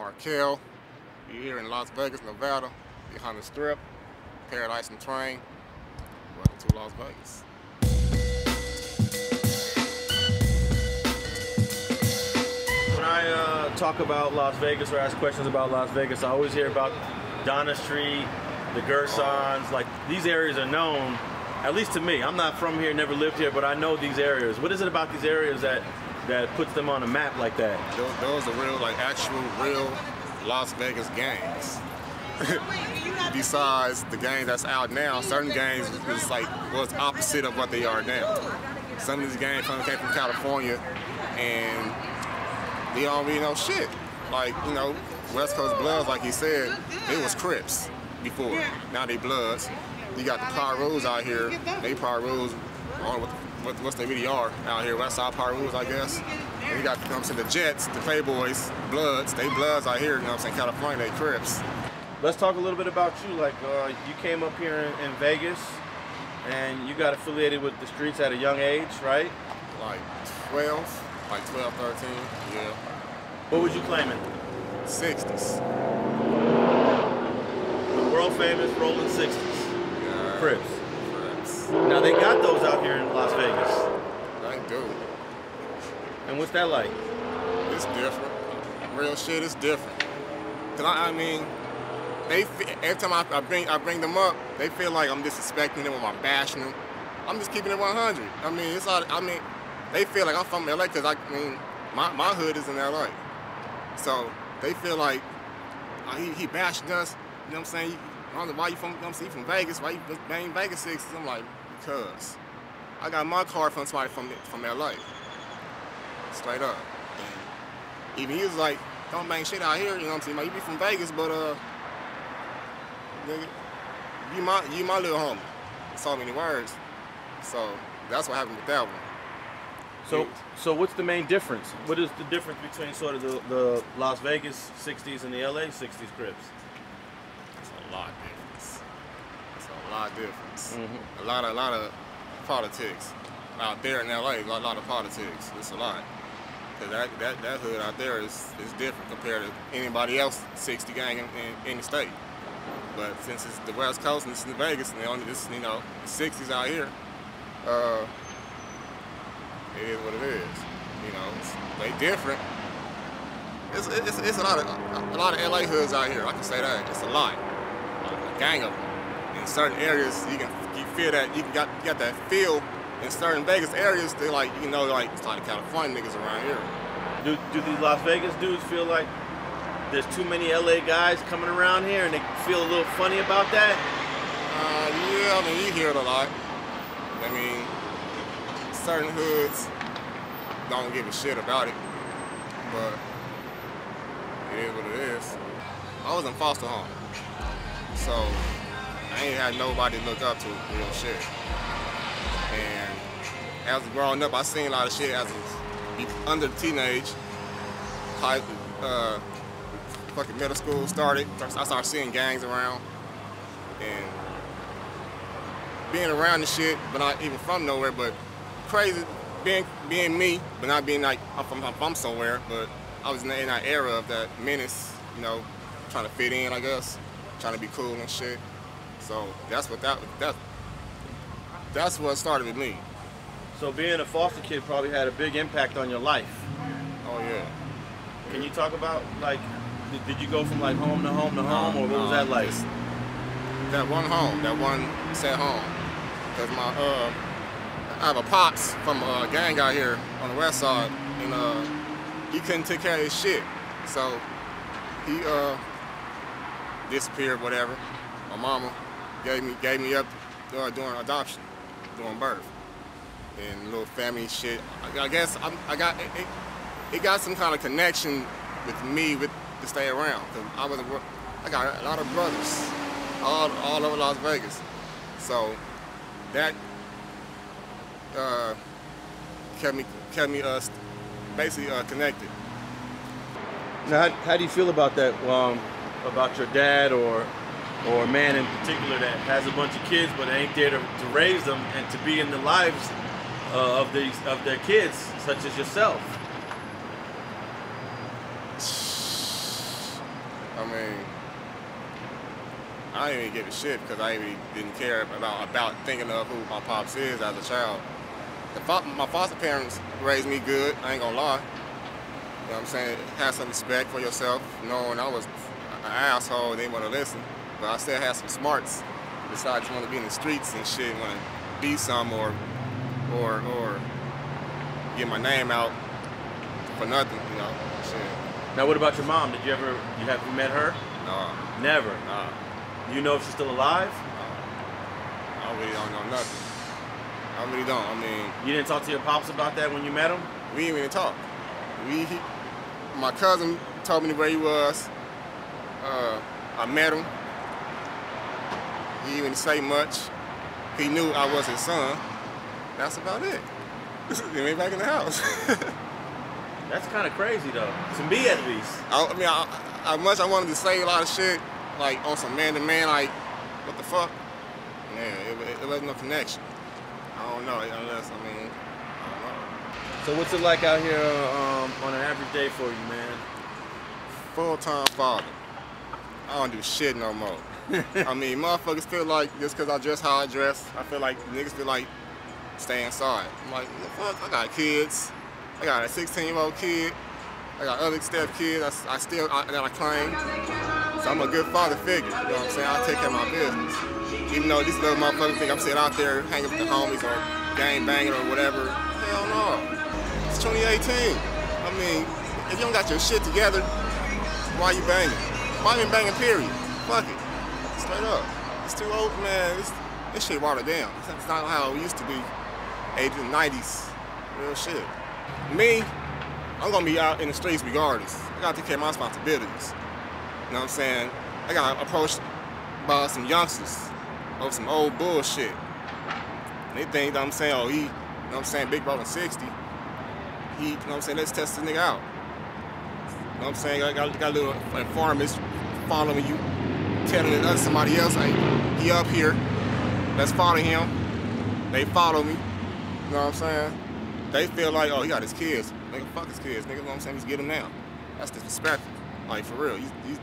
Markel. You're here in Las Vegas, Nevada, behind the strip, Paradise and Twain. Welcome to Las Vegas. When I uh, talk about Las Vegas or ask questions about Las Vegas, I always hear about Donna Street, the Gershons. Like these areas are known, at least to me. I'm not from here, never lived here, but I know these areas. What is it about these areas that that puts them on a map like that? Those, are real, like actual, real Las Vegas gangs. Besides the gangs that's out now, certain gangs is like was opposite of what they are now. Some of these gangs came from California, and they don't really know shit. Like you know, West Coast Bloods, like he said, it was Crips before. Now they Bloods. You got the Pirus out here. They Pirus, on don't know what, what, they really are out here. West Side Pirus, I guess. And you got you know I'm saying, the Jets, the Playboys, Bloods. They Bloods out here. You know what I'm saying? California, they Crips. Let's talk a little bit about you. Like uh, you came up here in, in Vegas, and you got affiliated with the streets at a young age, right? Like 12, like 12, 13, yeah. What was you claiming? 60s. The world famous Rolling Sixties, Yeah. Crips. Crips. Now they got those out here in Las Vegas. And what's that like? It's different. Real shit is different. Cause I, I mean, they every time I, I bring I bring them up, they feel like I'm disrespecting them or I'm bashing them. I'm just keeping it 100. I mean, it's all. I mean, they feel like I'm from LA because I, I mean, my, my hood is in LA. So they feel like uh, he, he bashing us. You know what I'm saying? Why you from, you know I'm saying, from Vegas. Why you bang Vegas six? I'm like, because I got my car from somebody from from LA. Straight up. And even he was like, don't bang shit out here, you know what I'm saying? Like, you be from Vegas, but uh, nigga, you my you my little homie. So many words. So that's what happened with that one. So, so what's the main difference? What is the difference between sort of the, the Las Vegas '60s and the LA '60s Crips? It's a lot difference. It's a lot difference. Mhm. A lot of a lot of politics out there in LA. A lot, lot of politics. It's a lot. Cause that, that, that hood out there is, is different compared to anybody else 60 gang in, in, in the state. But since it's the West Coast and this is Vegas and they only this you know the 60s out here, uh, it is what it is. You know, they different. It's, it's, it's a lot of a lot of LA hoods out here. I can say that. It's a lot, a gang of them. In certain areas, you can you feel that you got you got that feel. In certain Vegas areas, they like you know like it's a lot of California niggas around here. Do, do these Las Vegas dudes feel like there's too many LA guys coming around here and they feel a little funny about that? Uh, yeah, I mean you hear it a lot. I mean, certain hoods don't give a shit about it, but it is what it is. I was in foster home, so I ain't had nobody to look up to, real shit. And as growing up, I seen a lot of shit as a, under teenage, high, uh, fucking middle school started. I started seeing gangs around, and being around the shit, but not even from nowhere, but crazy being being me, but not being like I'm from I'm from somewhere, but I was in, in that era of that menace, you know, trying to fit in, I guess, trying to be cool and shit. So that's what that that that's what started with me. So being a foster kid probably had a big impact on your life. Oh yeah. Can you talk about like, did, you go from like home to home to home, or what was that like? That one home, that one set home, cause my uh, I have a pops from a gang out here on the west side, and uh, he couldn't take care of his shit, so he uh disappeared, whatever. My mama gave me gave me up uh, during adoption, during birth, and little family shit. I, guess I'm, I got it, it, it got some kind of connection with me with to stay around. Cause I was a, I got a lot of brothers all all over Las Vegas, so that uh, kept me kept me uh, basically uh, connected. Now, how, how do you feel about that? Um, about your dad or or a man in particular that has a bunch of kids but ain't there to, to raise them and to be in the lives uh, of these of their kids, such as yourself. I mean, I didn't even give a shit because I really didn't care about about thinking of who my pops is as a child. Fo my foster parents raised me good. I ain't gonna lie. You know what I'm saying? Have some respect for yourself. Knowing I was an asshole, they want to listen, but I still had some smarts. Besides, want to be in the streets and shit, want to be some or or or get my name out for nothing, you know. Shit. Now, what about your mom? Did you ever you have you met her? Nah. Never. Nah. Do you know if she's still alive? I really don't know nothing. I really don't. I mean, you didn't talk to your pops about that when you met him. We didn't even talk. We, he, my cousin told me where he was. Uh, I met him. He didn't say much. He knew I was his son. That's about it. he went back in the house. That's kind of crazy though. To me at least. I, I mean, I, I, much I wanted to say a lot of shit, like on some man to man, like, what the fuck? Man, it, it, it wasn't no connection. I don't know, unless, I mean, I don't know. So what's it like out here um, on an average day for you, man? Full-time father. I don't do shit no more. I mean, motherfuckers feel like just because I dress how I dress, I feel like niggas feel like stay inside. I'm like, what the fuck, I got kids. I got a 16-year-old kid. I got other step kids. I, I still, I, that I claim. So I'm a good father figure. You know what I'm saying? I take care of my business. Even though these little motherfuckers think I'm sitting out there hanging with the homies or gang banging or whatever. Hell no. It's 2018. I mean, if you don't got your shit together, why you banging? Why you banging, period? Fuck it. Straight up. It's too old, man. It's, this shit watered down. It's not how it used to be. 80s and 90s. Real shit. Me, I'm gonna be out in the streets regardless. I gotta take care of my responsibilities. You know what I'm saying? I got approached by some youngsters over some old bullshit. They think that I'm saying, oh, he, you know what I'm saying, Big Brother 60. He, you know what I'm saying, let's test this nigga out. You know what I'm saying? I got, got little informants following you, telling somebody else, hey, he up here, let's follow him. They follow me. You know what I'm saying? They feel like, oh, he got his kids. Nigga, fuck his kids. Nigga, you know what I'm saying? Just get them now. That's disrespectful. Like, for real. You, you,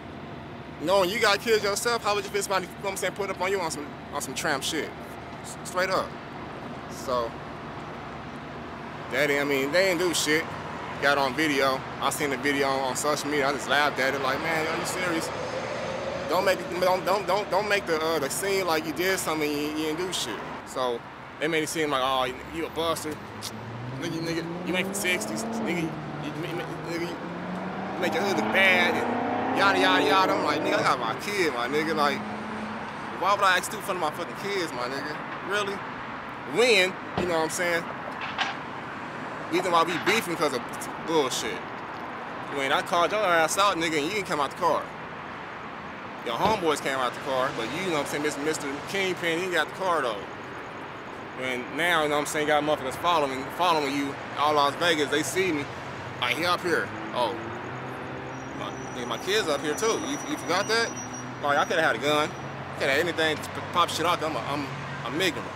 knowing you got kids yourself, how would you feel somebody, you know what I'm saying, put up on you on some, on some tramp shit? Straight up. So, daddy, I mean, they didn't do shit. Got on video. I seen the video on social media. I just laughed at it like, man, are you serious? Don't make don't don't don't don't make the uh, the scene like you did something you, you didn't do shit. So they made it seem like, oh, you a buster. Nigga, nigga, you make the 60s. Nigga, you, nigga, you make your hood look bad and yada, yada, yada. I'm like, nigga, I got my kid, my nigga. Like, why would I act too front of my fucking kids, my nigga? Really? When, you know what I'm saying? Reason why we beefing because of bullshit. When I called your ass out, nigga, and you didn't come out the car. Your homeboys came out the car, but you, you know what I'm saying, Mr. Kingpin, he got the car though. And now, you know what I'm saying, got motherfuckers following following you all Las Vegas, they see me. Like, he up here. Oh, my, my kids up here too. You, you forgot that? Like, I could have had a gun. Could have anything pop shit there. I'm, a, I'm, I'm ignorant.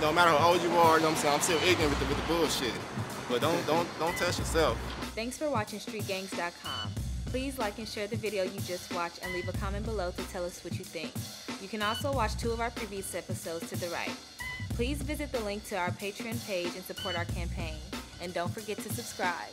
Don't matter how old you are, you know what I'm saying, I'm still ignorant with the, with the bullshit. But don't, don't, don't test yourself. Thanks for watching StreetGangs.com. Please like and share the video you just watched and leave a comment below to tell us what you think. You can also watch two of our previous episodes to the right. Please visit the link to our Patreon page and support our campaign. And don't forget to subscribe.